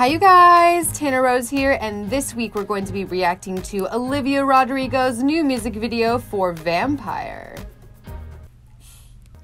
Hi, you guys! Tana Rose here, and this week we're going to be reacting to Olivia Rodrigo's new music video for Vampire.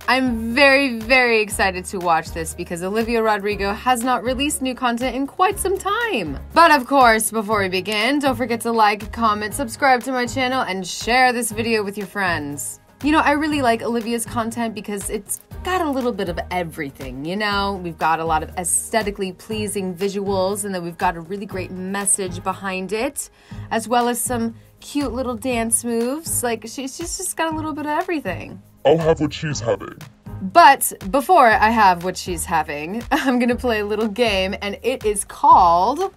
I'm very, very excited to watch this because Olivia Rodrigo has not released new content in quite some time. But of course, before we begin, don't forget to like, comment, subscribe to my channel, and share this video with your friends. You know, I really like Olivia's content because it's got a little bit of everything, you know? We've got a lot of aesthetically pleasing visuals, and then we've got a really great message behind it, as well as some cute little dance moves. Like, she's just, just got a little bit of everything. I'll have what she's having. But before I have what she's having, I'm gonna play a little game, and it is called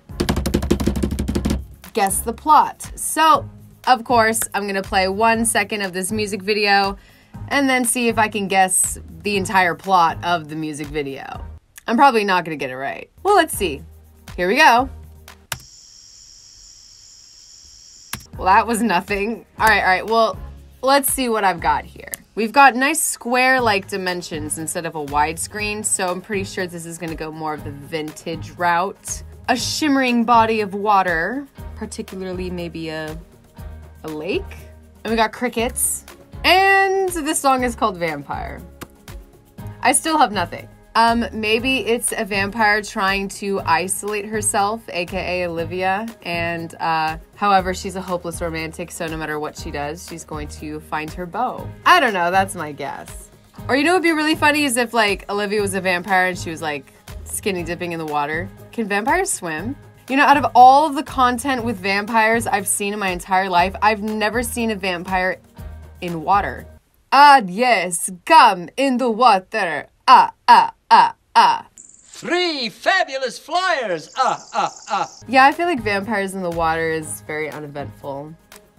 Guess the Plot. So, of course, I'm gonna play one second of this music video and then see if I can guess the entire plot of the music video. I'm probably not gonna get it right. Well, let's see. Here we go. Well, that was nothing. All right, all right, well, let's see what I've got here. We've got nice square-like dimensions instead of a widescreen, so I'm pretty sure this is gonna go more of the vintage route. A shimmering body of water, particularly maybe a, a lake. And we got crickets. And this song is called Vampire. I still have nothing. Um, maybe it's a vampire trying to isolate herself, aka Olivia, and uh, however, she's a hopeless romantic, so no matter what she does, she's going to find her beau. I don't know, that's my guess. Or you know what would be really funny is if like Olivia was a vampire and she was like skinny dipping in the water. Can vampires swim? You know, out of all of the content with vampires I've seen in my entire life, I've never seen a vampire in water. Ah, yes, come in the water. Ah, ah, ah, ah. Three fabulous flyers! Ah, ah, ah. Yeah, I feel like vampires in the water is very uneventful.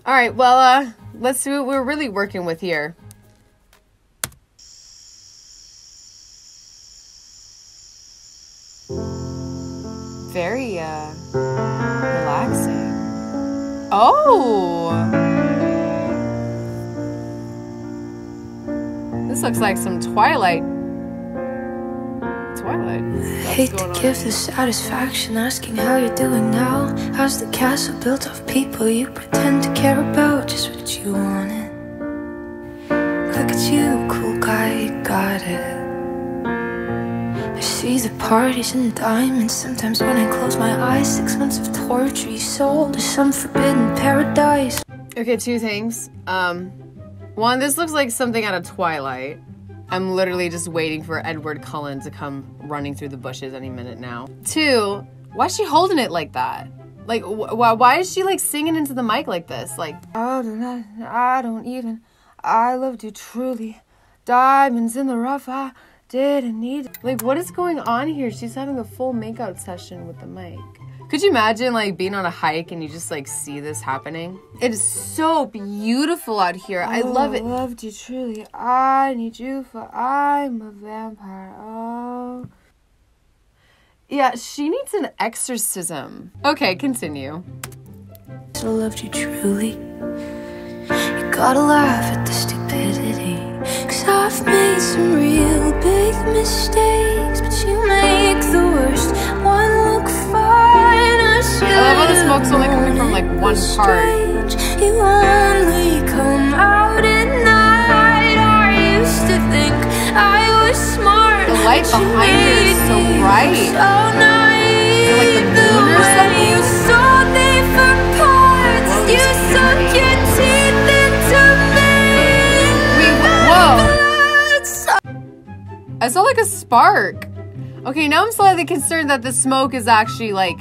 All right, well, uh, let's see what we're really working with here. Very, uh, relaxing. Oh! This looks like some Twilight. Twilight. Hate to give the satisfaction asking how you're doing now. How's the castle built of people you pretend to care about? Just what you wanted. Look at you, cool guy, you got it. I see the parties and diamonds. Sometimes when I close my eyes, six months of torture you sold to some forbidden paradise. Okay, two things. Um, one, this looks like something out of Twilight. I'm literally just waiting for Edward Cullen to come running through the bushes any minute now. Two, why is she holding it like that? Like, wh why is she like singing into the mic like this? Like, oh, I don't even, I loved you truly. Diamonds in the rough, I didn't need. Like, what is going on here? She's having a full makeout session with the mic. Could you imagine like being on a hike and you just like see this happening? It is so beautiful out here. I oh, love it. loved you truly. I need you for I'm a vampire. Oh. Yeah, she needs an exorcism. Okay, continue. I loved you truly. You gotta laugh at the stupidity. Cause I've made some real big mistakes, but you make the worst one look fine. I, I love how the smoke's only coming from like one part. You only come out at night. I used to think I was smart. The light behind her is so bright. So naive. like the moon or something? You sold me for parts. You I saw like a spark. Okay, now I'm slightly concerned that the smoke is actually like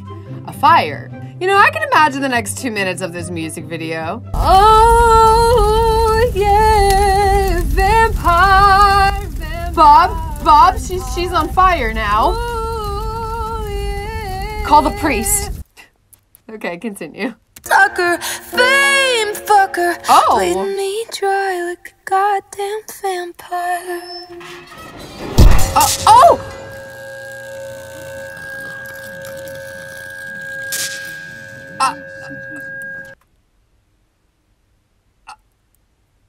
a fire. You know, I can imagine the next two minutes of this music video. Oh, yeah, vampire, vampire. Bob, Bob, she's, she's on fire now. Oh, Call the priest. Okay, continue. Sucker, fame fucker. Oh. Bleeding me dry like goddamn vampire. Uh, oh! Uh,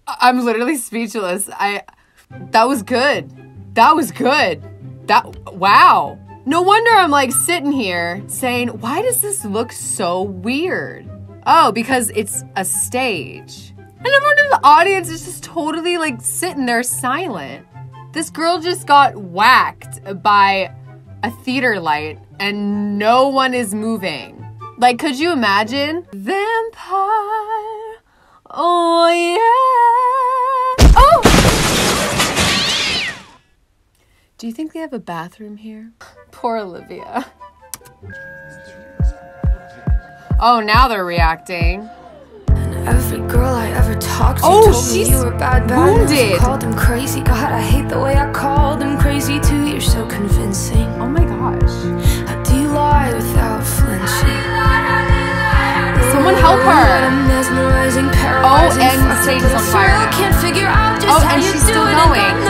I'm literally speechless. I that was good. That was good. That wow. No wonder I'm like sitting here saying, why does this look so weird? Oh, because it's a stage. And everyone in the audience is just totally like sitting there silent. This girl just got whacked by a theater light and no one is moving. Like, could you imagine? Vampire. Oh, yeah. Oh! Do you think they have a bathroom here? Poor Olivia. Oh, now they're reacting. Every girl I ever talked to Oh, told me she's you were bad, bad. wounded. I called them crazy. God, I hate the way I called them crazy too. You're so convincing. Oh my gosh. How do you lie without flinching? Someone help her. What a mesmerizing, oh, paralyzing, and is on fire thrill. now. Can't figure out just Oh, and she's still going.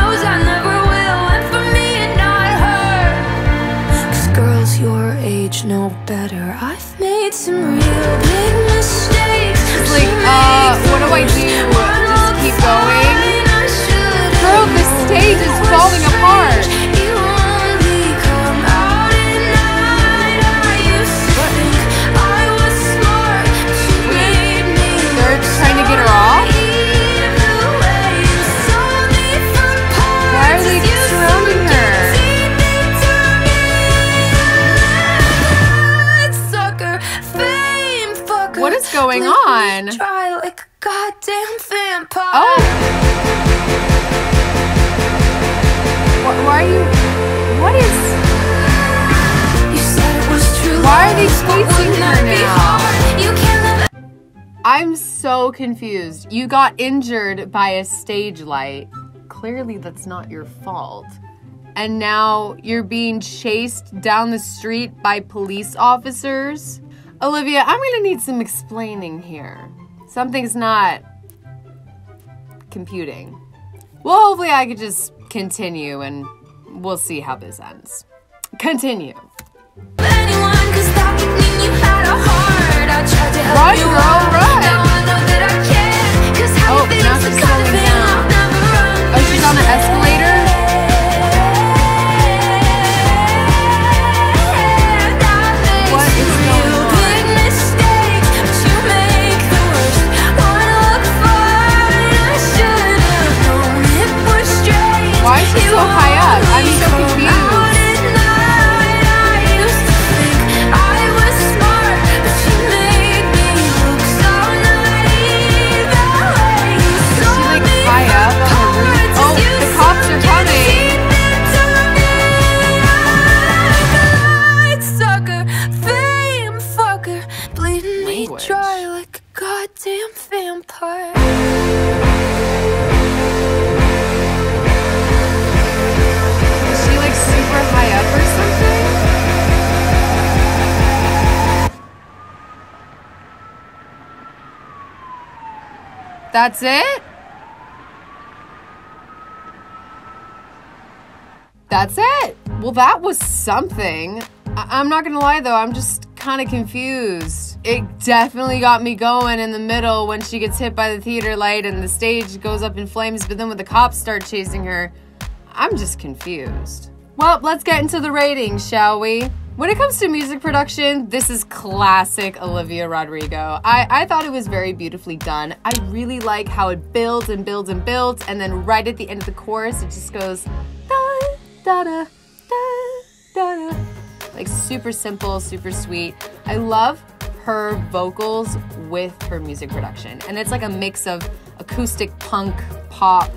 Is going on? Try like a goddamn vampire. Oh. Wh- Why are you? What is? You said it was true. Why are they chasing her now? I'm so confused. You got injured by a stage light. Clearly, that's not your fault. And now you're being chased down the street by police officers. Olivia, I'm gonna need some explaining here. Something's not computing. Well, hopefully, I could just continue and we'll see how this ends. Continue. Light sucker, fame fucker, bleeding me Language. dry like a goddamn vampire. That's it? That's it. Well, that was something. I- I'm not gonna lie though, I'm just kind of confused. It definitely got me going in the middle when she gets hit by the theater light and the stage goes up in flames, but then when the cops start chasing her, I'm just confused. Well, let's get into the ratings, shall we? When it comes to music production, this is classic Olivia Rodrigo. I, I thought it was very beautifully done. I really like how it builds and builds and builds, and then right at the end of the chorus, it just goes da da da da da. Like super simple, super sweet. I love her vocals with her music production, and it's like a mix of acoustic punk, pop,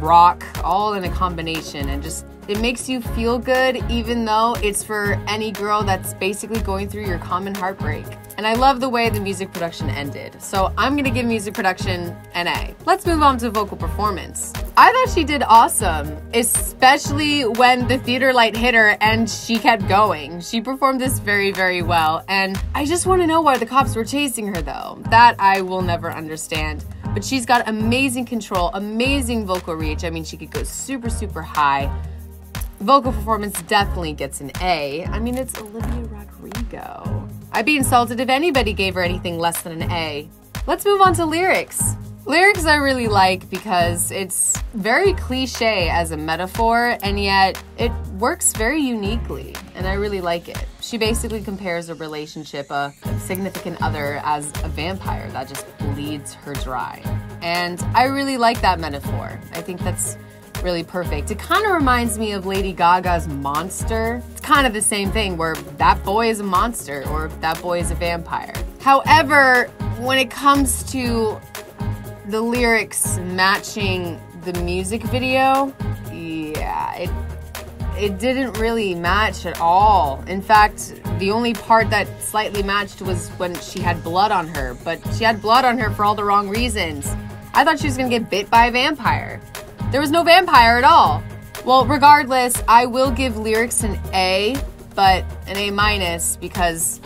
rock all in a combination and just it makes you feel good even though it's for any girl that's basically going through your common heartbreak. And I love the way the music production ended. So I'm gonna give music production an A. Let's move on to vocal performance. I thought she did awesome, especially when the theater light hit her and she kept going. She performed this very, very well. And I just wanna know why the cops were chasing her though. That I will never understand but she's got amazing control, amazing vocal reach. I mean, she could go super, super high. Vocal performance definitely gets an A. I mean, it's Olivia Rodrigo. I'd be insulted if anybody gave her anything less than an A. Let's move on to lyrics. Lyrics I really like because it's very cliche as a metaphor, and yet it works very uniquely, and I really like it. She basically compares a relationship, a significant other, as a vampire that just bleeds her dry. And I really like that metaphor. I think that's really perfect. It kind of reminds me of Lady Gaga's Monster. It's kind of the same thing where that boy is a monster or that boy is a vampire. However, when it comes to the lyrics matching the music video, yeah, it it didn't really match at all. In fact, the only part that slightly matched was when she had blood on her, but she had blood on her for all the wrong reasons. I thought she was gonna get bit by a vampire. There was no vampire at all. Well, regardless, I will give lyrics an A, but an A minus because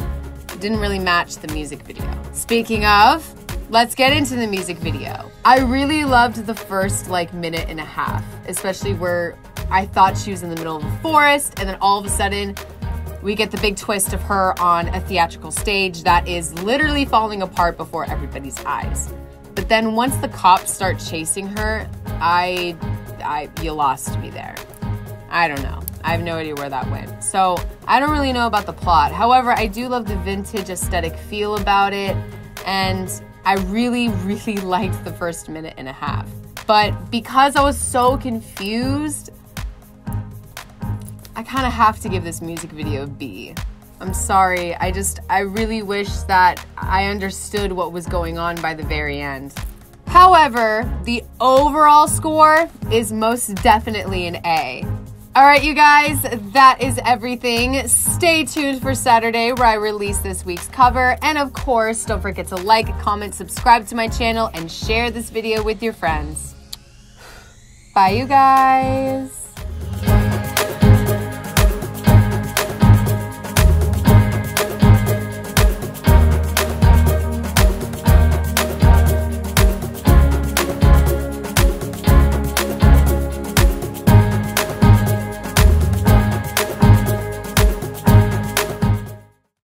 it didn't really match the music video. Speaking of, let's get into the music video. I really loved the first like minute and a half, especially where I thought she was in the middle of a forest and then all of a sudden we get the big twist of her on a theatrical stage that is literally falling apart before everybody's eyes. But then once the cops start chasing her, I I you lost me there. I don't know. I have no idea where that went. So I don't really know about the plot. However, I do love the vintage aesthetic feel about it, and I really, really liked the first minute and a half. But because I was so confused, I kind of have to give this music video a B. I'm sorry. I just, I really wish that I understood what was going on by the very end. However, the overall score is most definitely an A. All right, you guys, that is everything. Stay tuned for Saturday where I release this week's cover. And of course, don't forget to like, comment, subscribe to my channel, and share this video with your friends. Bye, you guys.